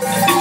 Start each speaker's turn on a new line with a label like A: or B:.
A: you.